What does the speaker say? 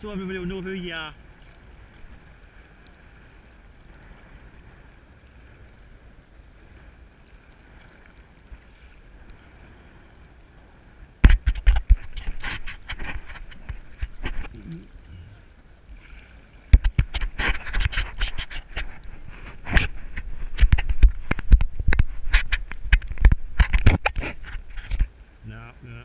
so everybody will know who you are. No.